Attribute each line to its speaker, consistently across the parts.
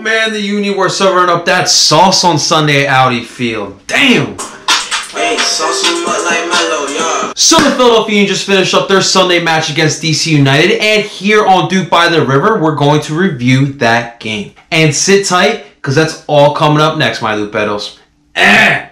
Speaker 1: man, the Uni were serving up that sauce on Sunday at Audi Field. Damn!
Speaker 2: Hey, sauce them up like.
Speaker 1: So the Philadelphia Union just finished up their Sunday match against DC United, and here on DOOP by the River, we're going to review that game. And sit tight, because that's all coming up next, my Lupedos. Eh!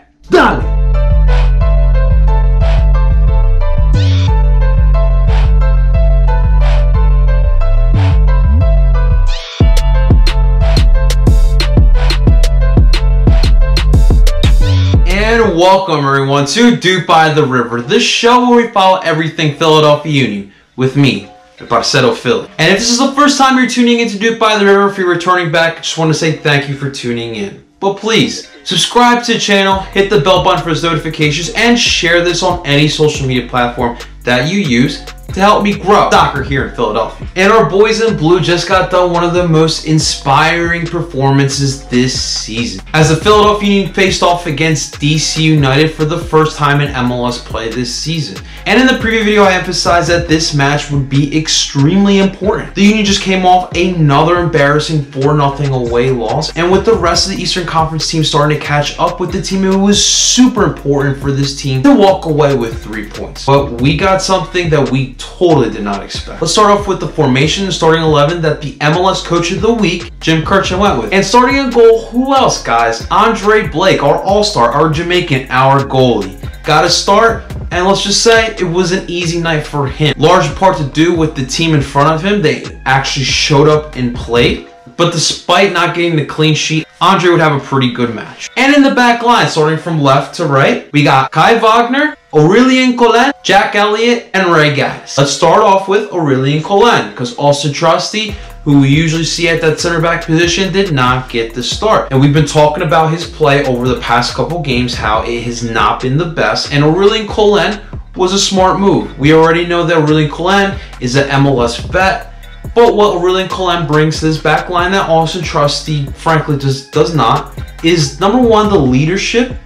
Speaker 1: Welcome everyone to DOOP by the River, the show where we follow everything Philadelphia Union with me, Parcero Philly. And if this is the first time you're tuning into DOOP by the River, if you're returning back, I just want to say thank you for tuning in. But please, subscribe to the channel, hit the bell button for notifications, and share this on any social media platform that you use to help me grow soccer here in Philadelphia. And our boys in blue just got done one of the most inspiring performances this season. As the Philadelphia Union faced off against DC United for the first time in MLS play this season. And in the preview video, I emphasized that this match would be extremely important. The Union just came off another embarrassing 4-0 away loss. And with the rest of the Eastern Conference team starting to catch up with the team, it was super important for this team to walk away with three points. But we got something that we totally did not expect. Let's start off with the formation starting 11 that the MLS Coach of the Week, Jim Curtin, went with. And starting in goal, who else, guys? Andre Blake, our all-star, our Jamaican, our goalie. Got to start, and let's just say it was an easy night for him. Large part to do with the team in front of him. They actually showed up and played. But despite not getting the clean sheet, Andre would have a pretty good match. And in the back line, sorting from left to right, we got Kai Wagner, Aurelien Collin, Jack Elliott, and Ray Gaddis. Let's start off with Aurelien Collin, because Austin Trusty, who we usually see at that center back position, did not get the start. And we've been talking about his play over the past couple games, how it has not been the best. And Aurelien Collin was a smart move. We already know that Aurelien Collin is an MLS vet. But what Aurelien Collin brings to this back line that Austin Trusty frankly does, does not is number one, the leadership,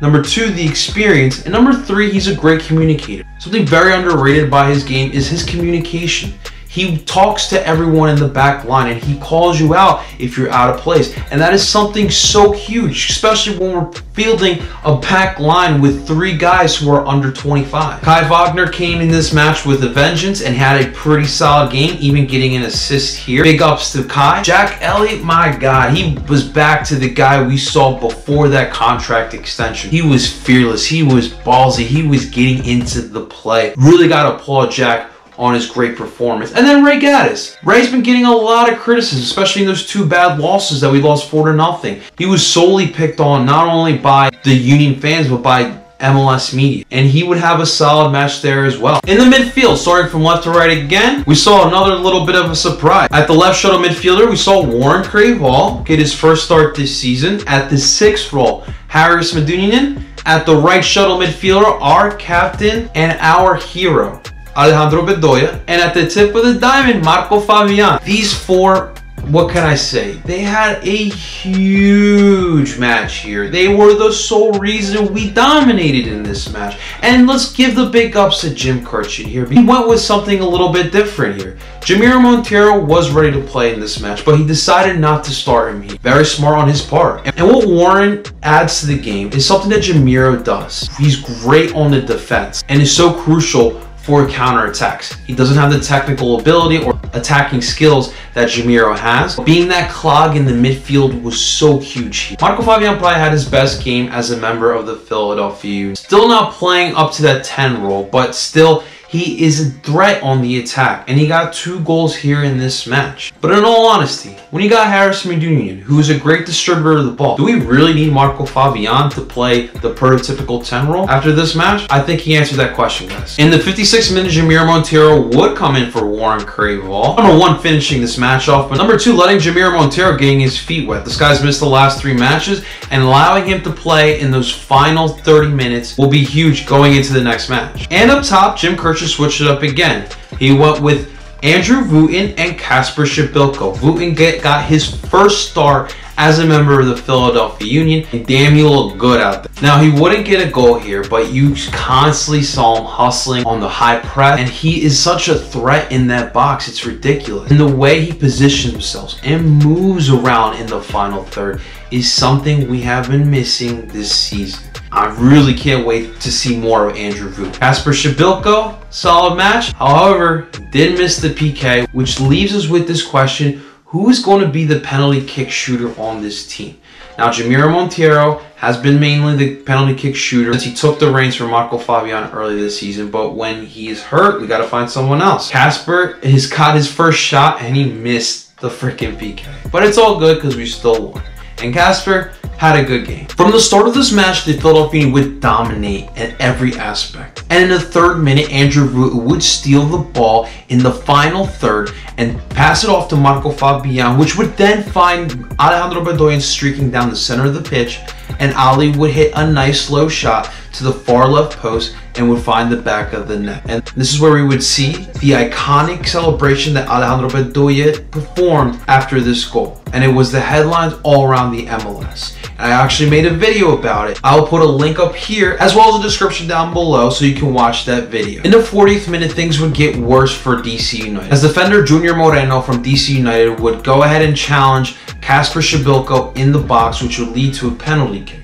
Speaker 1: number two, the experience, and number three, he's a great communicator. Something very underrated by his game is his communication. He talks to everyone in the back line and he calls you out if you're out of place. And that is something so huge, especially when we're fielding a back line with three guys who are under 25. Kai Wagner came in this match with a vengeance and had a pretty solid game, even getting an assist here. Big ups to Kai. Jack Elliott, my God, he was back to the guy we saw before that contract extension. He was fearless. He was ballsy. He was getting into the play. Really got to applaud Jack on his great performance. And then Ray Gaddis. Ray's been getting a lot of criticism, especially in those two bad losses that we lost 4 to nothing. He was solely picked on not only by the Union fans, but by MLS media. And he would have a solid match there as well. In the midfield, starting from left to right again, we saw another little bit of a surprise. At the left shuttle midfielder, we saw Warren Creavalle get his first start this season. At the sixth role, Haris Medunjanin. At the right shuttle midfielder, our captain and our hero, Alejandro Bedoya, and at the tip of the diamond, Marco Fabian. These four, what can I say? They had a huge match here. They were the sole reason we dominated in this match. And let's give the big ups to Jim Curtin here. He went with something a little bit different here. Jamiro Monteiro was ready to play in this match, but he decided not to start him here. Very smart on his part. And what Warren adds to the game is something that Jamiro does. He's great on the defense and is so crucial for counterattacks. He doesn't have the technical ability or attacking skills that Jamiro has. Being that clog in the midfield was so huge. Marco Fabian probably had his best game as a member of the Philadelphia. Still not playing up to that 10 role, but still he is a threat on the attack, and he got two goals here in this match. But in all honesty, when you got Haris Medunjanin, who is a great distributor of the ball, do we really need Marco Fabian to play the prototypical 10 role after this match? I think he answered that question, guys. In the 56th minute, Jamiro Monteiro would come in for Warren Creavalle. Number one, finishing this match off, but number two, letting Jamiro Monteiro getting his feet wet. This guy's missed the last three matches, and allowing him to play in those final 30 minutes will be huge going into the next match. And up top, Jim Curtin switched it up again. He went with Andrew Wooten and Kacper Przybyłko. Wooten get, got his first start as a member of the Philadelphia Union. And damn, he looked good out there. Now, he wouldn't get a goal here, but you constantly saw him hustling on the high press, and he is such a threat in that box. It's ridiculous. And the way he positions himself and moves around in the final third is something we have been missing this season. I really can't wait to see more of Andrew Voot. Kacper Przybyłko, solid match. However, did miss the PK, which leaves us with this question, who is going to be the penalty kick shooter on this team? Now, Jamiro Monteiro has been mainly the penalty kick shooter since he took the reins from Marco Fabian early this season, but when he is hurt, we got to find someone else. Kacper has caught his first shot and he missed the freaking PK. But it's all good because we still won. And Kacper, had a good game. From the start of this match, the Philadelphia would dominate at every aspect. And in the third minute, Andrew Voot would steal the ball in the final third and pass it off to Marco Fabian, which would then find Alejandro Bedoya streaking down the center of the pitch, and Ali would hit a nice slow shot to the far left post and would find the back of the net. And this is where we would see the iconic celebration that Alejandro Bedoya performed after this goal. And it was the headlines all around the MLS. I actually made a video about it. I'll put a link up here as well as a description down below so you can watch that video. In the 40th minute, things would get worse for DC United. As defender Junior Moreno from DC United would go ahead and challenge Kacper Przybyłko in the box, which would lead to a penalty kick.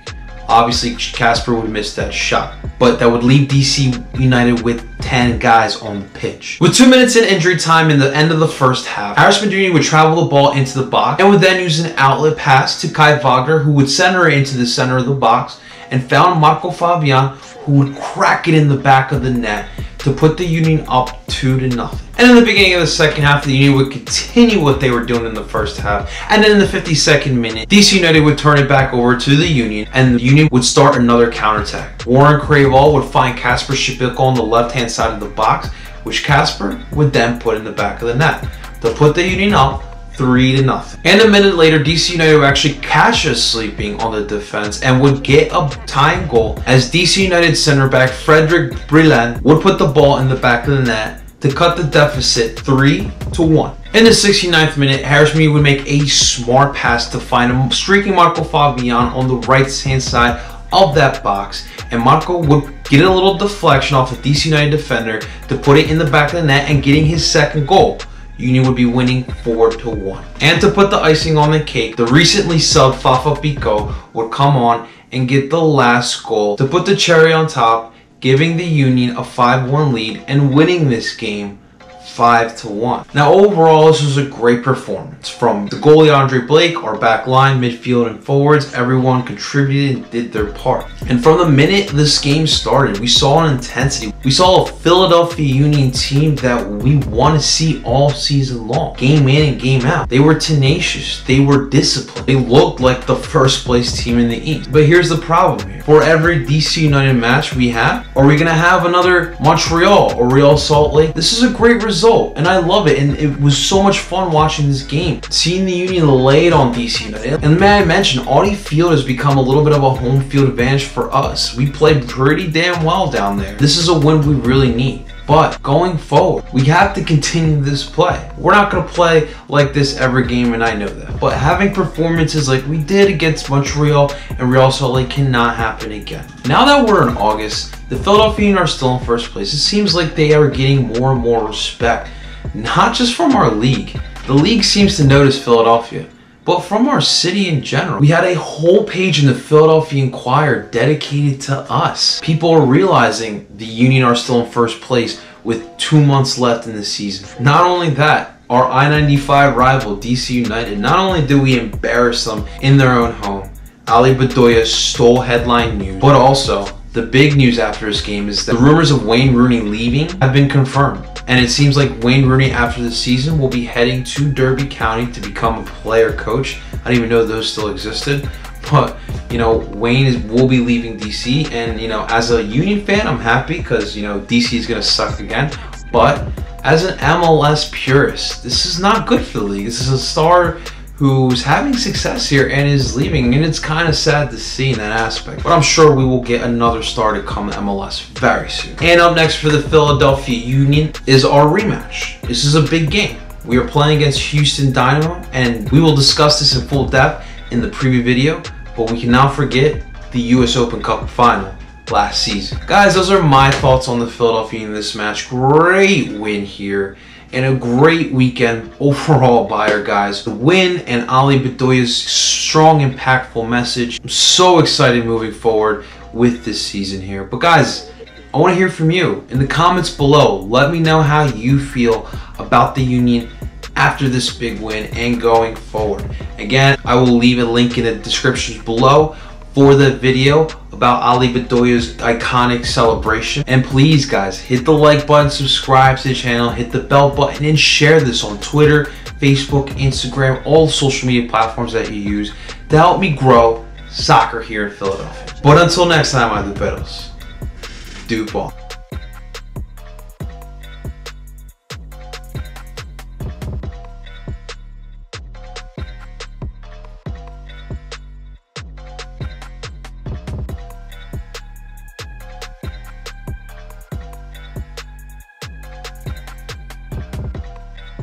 Speaker 1: Obviously, Kacper would miss that shot, but that would leave DC United with 10 guys on the pitch. With two minutes in injury time in the end of the first half, Haris Meduni would travel the ball into the box and would then use an outlet pass to Kai Wagner, who would center it into the center of the box and found Marco Fabian, who would crack it in the back of the net to put the Union up two to nothing. And in the beginning of the second half, the Union would continue what they were doing in the first half. And then in the 52nd minute, DC United would turn it back over to the Union, and the Union would start another counterattack. Warren Creavalle would find Kacper Przybyłko on the left-hand side of the box, which Kacper would then put in the back of the net. To put the Union up, three to nothing. And a minute later, DC United actually catch us sleeping on the defense and would get a time goal as DC United center back Frédéric Brillant would put the ball in the back of the net to cut the deficit 3 to 1. In the 69th minute, Haris Meduni would make a smart pass to find a streaking Marco Fabian on the right hand side of that box and Marco would get a little deflection off a DC United defender to put it in the back of the net and getting his second goal. Union would be winning 4 to 1. And to put the icing on the cake, the recently subbed Fafa Picault would come on and get the last goal to put the cherry on top giving the Union a 5-1 lead and winning this game 5 to 1. Now overall this was a great performance from the goalie Andre Blake, our back line, midfield and forwards, everyone contributed and did their part. And from the minute this game started, we saw an intensity. We saw a Philadelphia Union team that we want to see all season long. Game in and game out. They were tenacious. They were disciplined. They looked like the first place team in the East. But here's the problem here. For every DC United match we have, are we going to have another Montreal or Real Salt Lake? This is a great result result, and I love it. And it was so much fun watching this game, seeing the Union lay it on DC United. And may I mention, Audi Field has become a little bit of a home field advantage for us. We played pretty damn well down there. This is a win we really need. But going forward, we have to continue this play. We're not going to play like this every game, and I know that. But having performances like we did against Montreal and Real Salt Lake cannot happen again. Now that we're in August, the Philadelphia are still in first place. It seems like they are getting more and more respect, not just from our league. The league seems to notice Philadelphia but from our city in general. We had a whole page in the Philadelphia Inquirer dedicated to us. People are realizing the Union are still in first place with two months left in the season. Not only that, our I-95 rival DC United, not only do we embarrass them in their own home, Ali Bedoya stole headline news, but also the big news after this game is that the rumors of Wayne Rooney leaving have been confirmed. And it seems like Wayne Rooney after the season will be heading to Derby County to become a player coach. I didn't even know those still existed. But, you know, Wayne is, will be leaving DC. And, you know, as a Union fan, I'm happy because, you know, DC is going to suck again. But as an MLS purist, this is not good for the league. This is a star who's having success here and is leaving and it's kind of sad to see in that aspect but i'm sure we will get another star to come to mls very soon. And up next for the philadelphia union is our rematch. This is a big game. We are playing against houston dynamo and we will discuss this in full depth in the preview video, but we cannot forget the US Open Cup final last season. Guys, those are my thoughts on the Philadelphia in this match. Great win here and a great weekend overall by our guys. The win and Ali Bedoya's strong, impactful message. I'm so excited moving forward with this season here. But guys, I want to hear from you in the comments below. Let me know how you feel about the Union after this big win and going forward. Again, I will leave a link in the descriptions below for the video about Ali Bedoya's iconic celebration. And please guys, hit the like button, subscribe to the channel, hit the bell button, and share this on Twitter, Facebook, Instagram, all social media platforms that you use to help me grow soccer here in Philadelphia. But until next time, I do Duke ball.